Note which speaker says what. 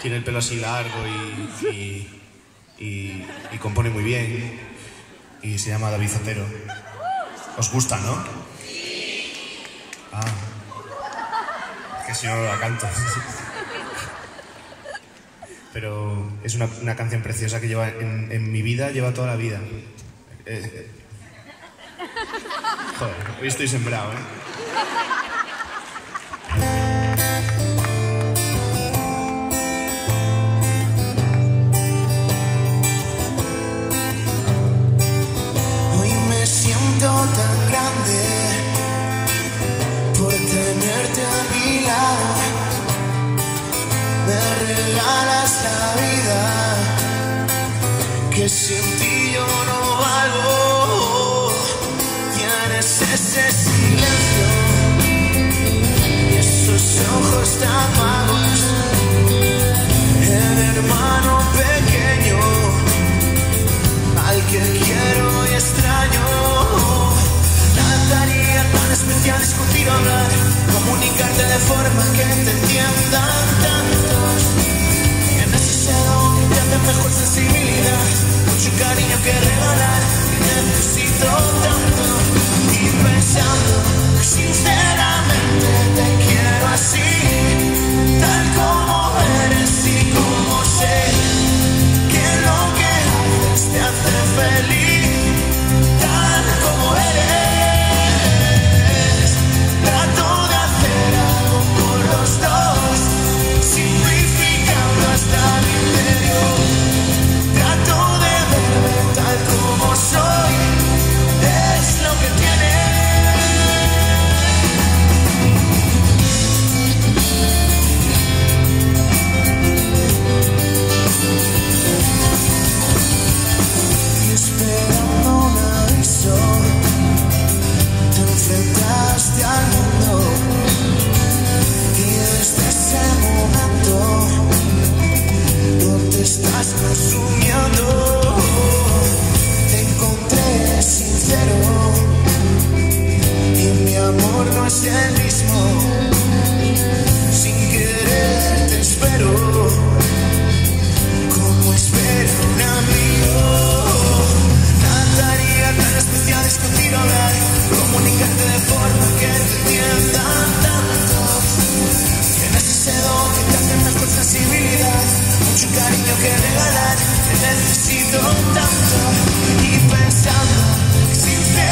Speaker 1: Tiene el pelo así largo y, y, compone muy bien. Y se llama David Zotero. ¿Os gusta, no? Ah. Que si no, la canto. Pero es una, una canción preciosa que lleva en, mi vida, lleva toda la vida. Eh, joder, hoy estoy sembrado, ¿eh?
Speaker 2: Por tenerte a mi lado. Me regalas la vida que sin ti yo no valgo. Tienes ese silencio y esos ojos tan Y pensando que sinceramente el mismo. Sin querer te espero como espera un amigo. Nada haría tan especial discutir hablar, comunicarte de forma que te entiendan tanto. Tienes ese don que te hace mejor sensibilidad, mucho cariño que regalar, te necesito tanto. Y pensando que sinceramente